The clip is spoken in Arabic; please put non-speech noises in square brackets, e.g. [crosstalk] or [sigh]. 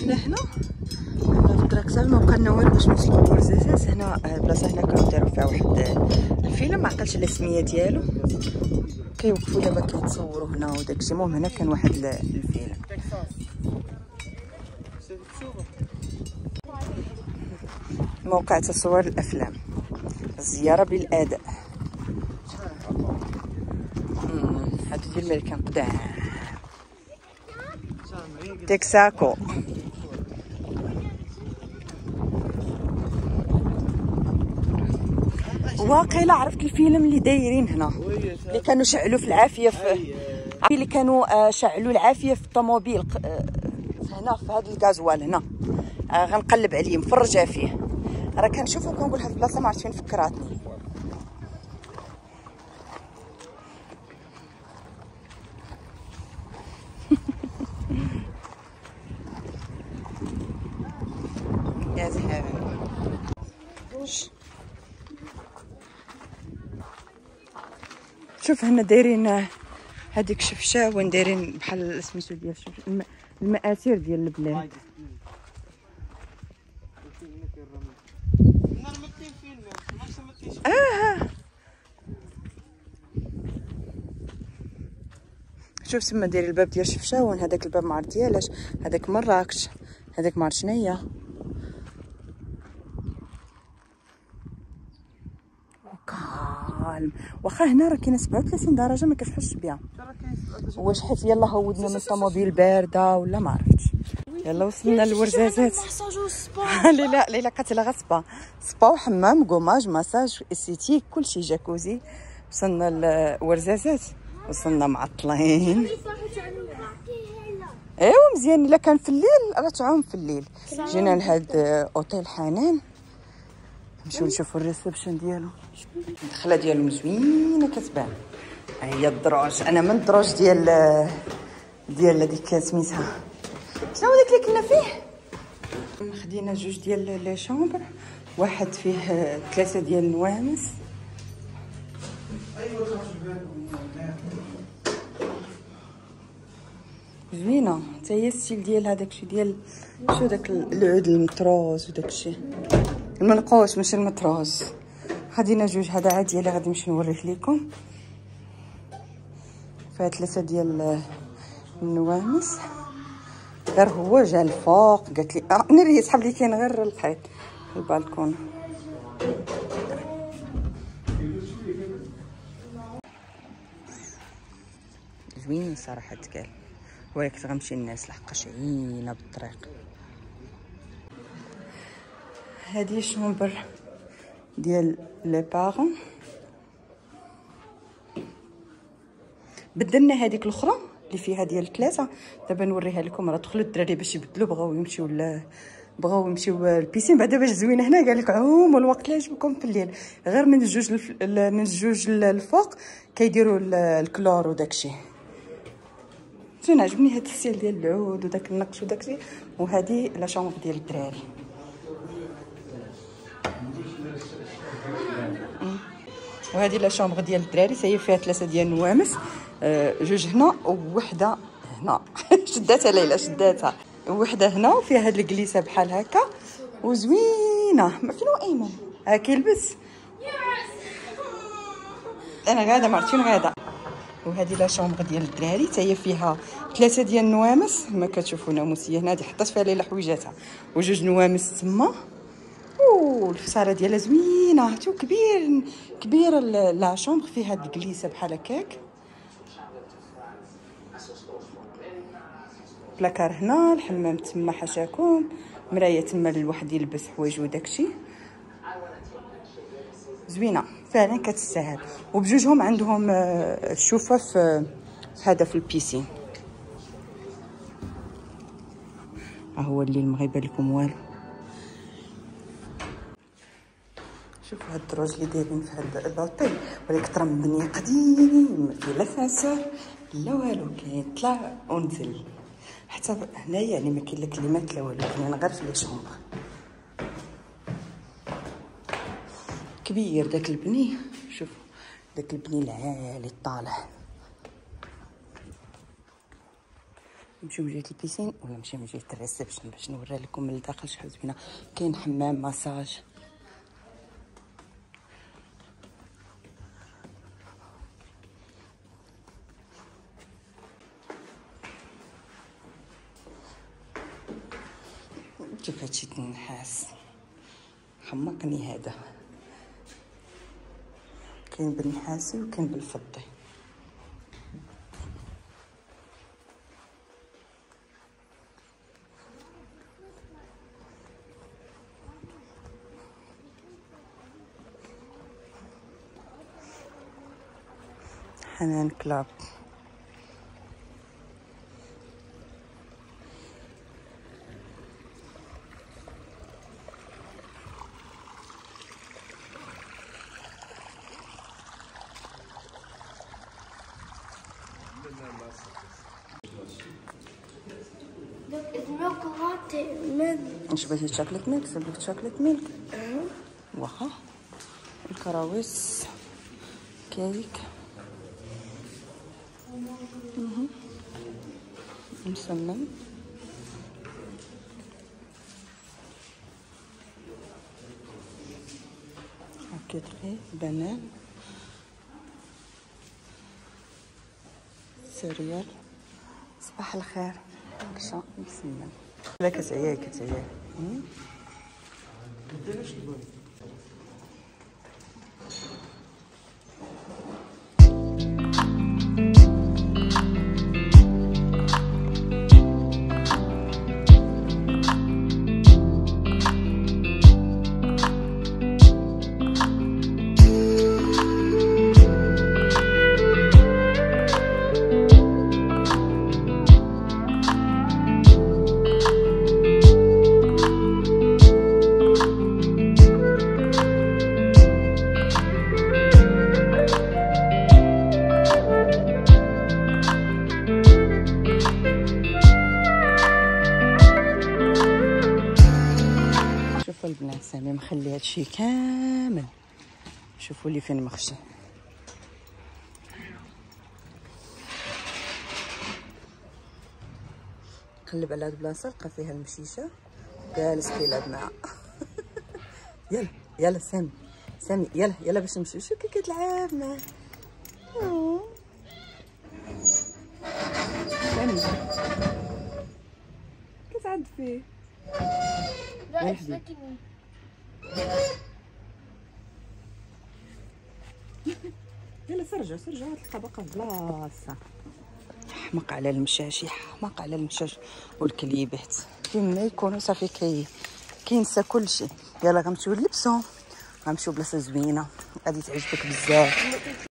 حنا هنا. في دراكسال ما بقالنا والو باش نوصلوا لورزازاز هنا البلاصه هنا كانوا داروا فيها واحد الفيلم ما عقلتش على السميه ديالو. كيوقفوا دابا كيتصوروا هنا وداكشي. المهم هنا كان واحد ال- الفيلم. موقع تصوير الأفلام. الزياره بالأداء. هادو ديال الملكان قدام. تكساكو. واقيلا عرفت الفيلم اللي دايرين هنا. اللي كانوا شعلوا في العافية في اللي كانوا آه، شعلوا العافية في الطوموبيل آه، هنا في هذا الغازوال هنا. آه، غنقلب عليه مفرجه فيه. راه كنشوفو كنقول هاد البلاصة ما عرفت فين فكراتني. [laughs] يا زهير شوف هنا دايرين هذيك شفشة وين دايرين بحال سميتو ديال المآثير ديال البلاد. شوف تما داير الباب ديال شفشاون هذاك الباب ما عرفت ديالاش هذاك مراكش هذاك ما عرفت شنيا و calme واخا هنا راه كاينة 37 درجة ما كتحسش بها. واش حيت يلا هودنا من الطوموبيل باردة ولا ما عرفتش. يلا وصلنا للورزازات. [laughs] ليلى ليلى قاتلة غير spa. spa وحمام gommage massage esthétique كلشي jacuzzi. وصلنا لورزازات وصلنا معطلين ايوا مزيان. إلا كان في الليل راه تعوم في الليل. جينا لهاد أوتيل حنان. نمشيو نشوفوا ال réception ديالو. الدخلة ديالو زوينه كتبان. هي الدروج أنا من الدروج ديال ديال هذيك سميتها شنو داك اللي كنا فيه؟ خدينا جوج ديال les chambres واحد فيه ثلاثة ديال النوامس زوينه حتى هي الستيل ديال هذاك الشيء ديال شو داك العود المطروز وداك الشيء؟ المنقوش ماشي المطروز خدينا جوج هذا عادي اللي غادي نمشي نوريه لكم فيها ثلاثة ديال النوامس غير هو جا الفوق قالت لي آه نري سحب لي كاين غير الحيط البالكون. زوين صراحة تقال ولكن غنمشي الناس لحقاش عينا بالطريق. هذه شومبر ديال لي بارون؟ بدلنا هذيك الاخرى اللي فيها ديال ثلاثة دابا نوريها لكم. راه دخلوا الدراري باش يبدلوا بغاو يمشيو ل بغاو يمشيو ال piscine. بعدا باش زوينة هنا قال لك عوم الوقت لا يعجبكم في الليل. غير من الجوج الف... ال- من الجوج الفوق كيديروا ال- الكلور وداكشي زين عجبني هاد ال style ديال العود وداك النقش وداكشي وهذه la chambre ديال الدراري. وهذه لا شومبر ديال الدراري هي فيها ثلاثة ديال النوامس. آه، جوج هنا ووحدة هنا. [laughs] شداتها ليلى شداتها وحده هنا وفيها هاد الكليسة بحال هكا. وزوينة. ما فين هو ايمن ها كيلبس. أنا غادة ما عرفتش فين غادة. وهذه لا شومبر ديال الدراري حتى هي فيها ثلاثة ديال النوامس. كما كتشوفوا ناموسيه هنا هذه حطات فيها ليلى حويجاتها. وجوج نوامس تما. اوه الفصاله ديالها زوينة. شوف كبير كبيرة ال- la chambre فيها الكليسة بحال هكاك. بلاكار هنا الحمام تما حاشاكم. مراية تما للواحد يلبس حوايج وداكشي. زوينة فعلا كتستاهل. وبجوجهم عندهم آه، الشوفه في في هذا في ال piscine ها هو الليل ما غيبان لكم والو. شوفوا هاد الدروج اللي دايرين في هاد الاوتيل ولكن ترى مبني قديم. فيه لا سانسور لا والو كاين طلع ونزل. حتى هنايا يعني ما كاين لا clima لا والو كاين غير في les chambres. كبير داك البني. شوف داك البني العالي الطالع. نمشيو من جهة ال piscine ولا نمشيو من جهة ال réception باش نوري لكم من الداخل شحال زوينة. كاين حمام مساج شوف هادشي النحاس حمقني هذا. كاين بالنحاسي وكاين بالفضي حنان كلاب. Look, it's milk latte. Milk. واش بغيتي شوكليت ميلك سيب لك شوكليت ميلك واخا الكراويس كيك. مسمن هكا بنان. سيريال صباح الخير. كشا مسمن لا كتعيا كتعيا هادشي كامل. شوفوا لي فين مخشي قلب على هاد البلاصة لقى فيها المشيشة. جالس كيلعب معها [laughs] يلا يلا سامي سامي يلا يلا باش نمشيو شو كي كتلعب معاه. سامي. كتعد فيه. No, Where's يلا سرجع سرجع تلقى باقا بلاصة. حمق على المشاشي حمق على المشاش والكليبات ما يكونوا صافي كي كينسى كلشي يلا غنمشيو نلبسو غنمشيو بلاصة زوينة. غادي تعجبك بزاف.